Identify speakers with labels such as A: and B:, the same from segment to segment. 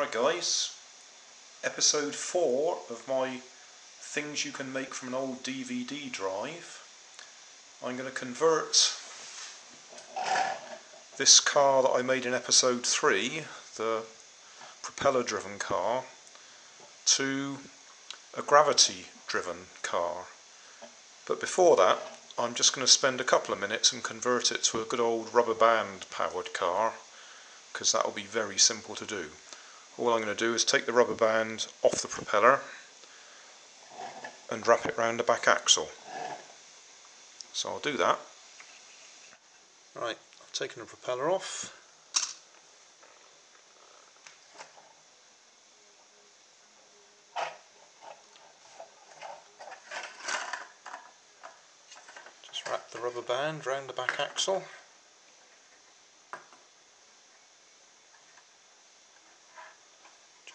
A: Right guys, episode 4 of my things you can make from an old DVD drive. I'm going to convert this car that I made in episode 3, the propeller driven car, to a gravity driven car. But before that, I'm just going to spend a couple of minutes and convert it to a good old rubber band powered car because that will be very simple to do. All I'm going to do is take the rubber band off the propeller and wrap it round the back axle. So I'll do that. Right, I've taken the propeller off. Just wrap the rubber band round the back axle.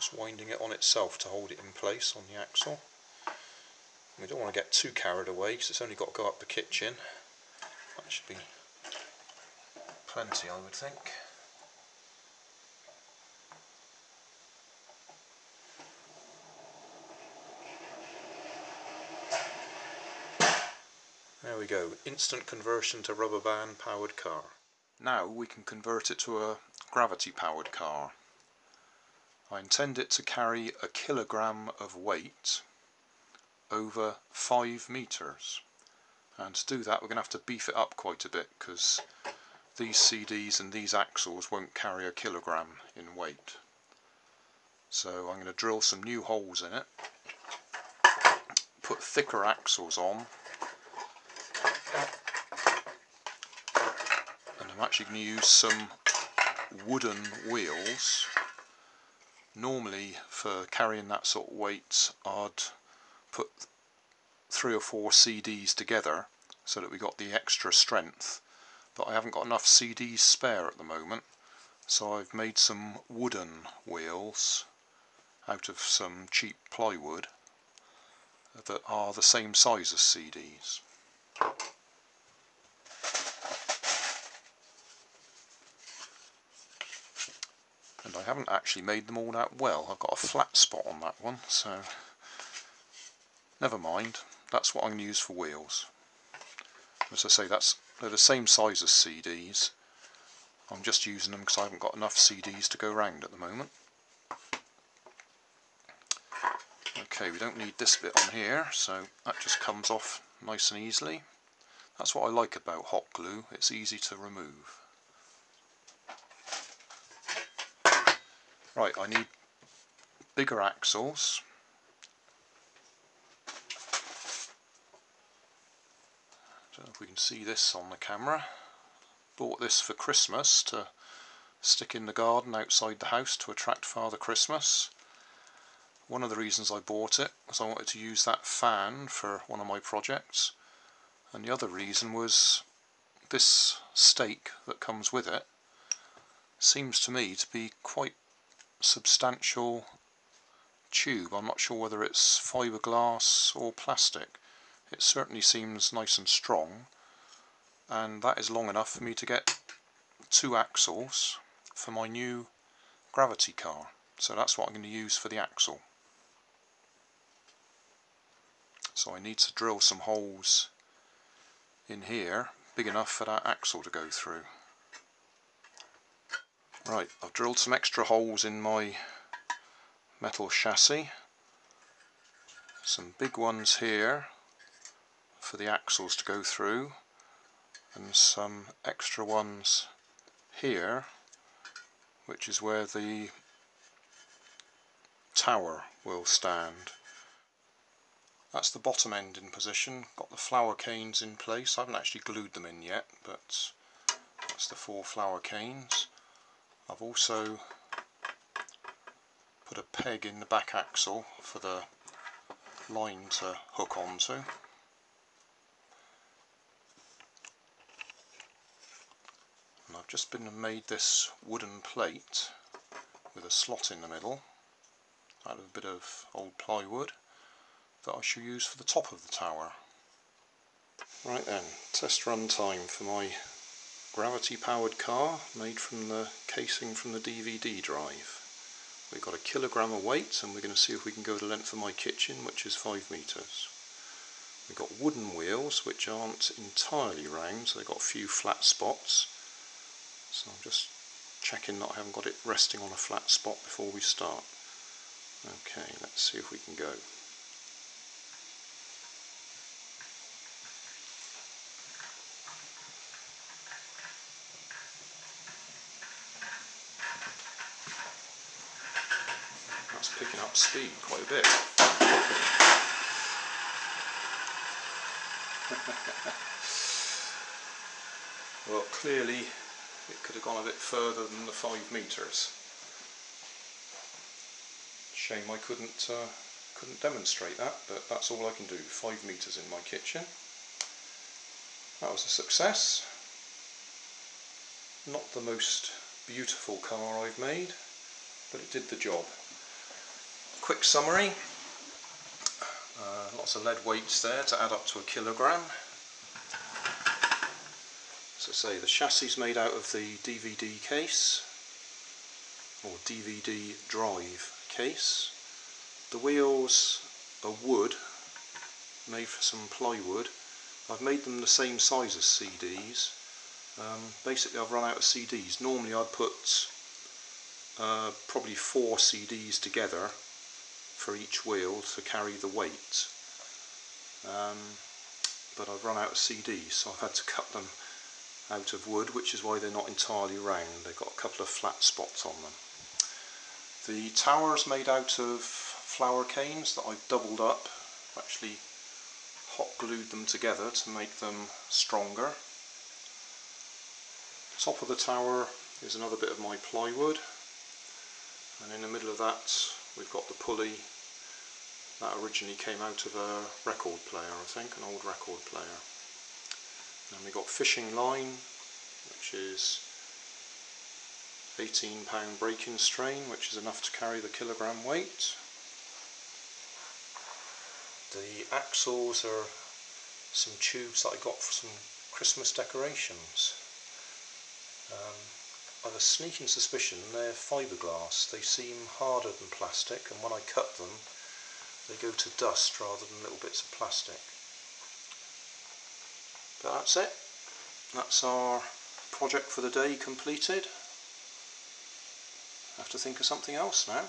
A: Just winding it on itself to hold it in place on the axle. We don't want to get too carried away because it's only got to go up the kitchen. That should be plenty I would think. There we go, instant conversion to rubber band powered car. Now we can convert it to a gravity powered car. I intend it to carry a kilogram of weight over 5 meters. And to do that we're going to have to beef it up quite a bit because these CDs and these axles won't carry a kilogram in weight. So I'm going to drill some new holes in it put thicker axles on and I'm actually going to use some wooden wheels normally for carrying that sort of weight I'd put three or four CDs together so that we got the extra strength but I haven't got enough CDs spare at the moment so I've made some wooden wheels out of some cheap plywood that are the same size as CDs. And I haven't actually made them all that well. I've got a flat spot on that one, so never mind. That's what I'm going to use for wheels. As I say, that's they're the same size as CDs. I'm just using them because I haven't got enough CDs to go round at the moment. Okay, we don't need this bit on here, so that just comes off nice and easily. That's what I like about hot glue, it's easy to remove. Right, I need bigger axles. Don't know if we can see this on the camera. Bought this for Christmas to stick in the garden outside the house to attract Father Christmas. One of the reasons I bought it was I wanted to use that fan for one of my projects and the other reason was this stake that comes with it seems to me to be quite substantial tube. I'm not sure whether it's fiberglass or plastic. It certainly seems nice and strong and that is long enough for me to get two axles for my new gravity car. So that's what I'm going to use for the axle. So I need to drill some holes in here big enough for that axle to go through. Right, I've drilled some extra holes in my metal chassis. Some big ones here for the axles to go through and some extra ones here which is where the tower will stand. That's the bottom end in position, got the flower canes in place, I haven't actually glued them in yet but that's the four flower canes. I've also put a peg in the back axle for the line to hook onto. And I've just been made this wooden plate with a slot in the middle out of a bit of old plywood that I shall use for the top of the tower. Right then, test run time for my gravity powered car made from the casing from the DVD drive. we've got a kilogram of weight and we're going to see if we can go the length of my kitchen which is 5 metres. We've got wooden wheels which aren't entirely round so they've got a few flat spots so I'm just checking that I haven't got it resting on a flat spot before we start. Okay, let's see if we can go. Picking up speed quite a bit. well, clearly it could have gone a bit further than the five metres. Shame I couldn't uh, couldn't demonstrate that, but that's all I can do. Five metres in my kitchen. That was a success. Not the most beautiful car I've made, but it did the job. Quick summary. Uh, lots of lead weights there to add up to a kilogram. So say, the chassis is made out of the DVD case, or DVD drive case. The wheels are wood, made for some plywood. I've made them the same size as CDs. Um, basically I've run out of CDs. Normally I'd put uh, probably four CDs together for each wheel to carry the weight. Um, but I've run out of CDs so I've had to cut them out of wood which is why they're not entirely round. They've got a couple of flat spots on them. The tower is made out of flower canes that I've doubled up, actually hot glued them together to make them stronger. Top of the tower is another bit of my plywood and in the middle of that we've got the pulley that originally came out of a record player I think, an old record player. And we've got fishing line which is 18 pound breaking strain which is enough to carry the kilogram weight. The axles are some tubes that I got for some Christmas decorations. Um, I have a sneaking suspicion they're fiberglass. They seem harder than plastic and when I cut them they go to dust rather than little bits of plastic. But that's it. That's our project for the day completed. I have to think of something else now.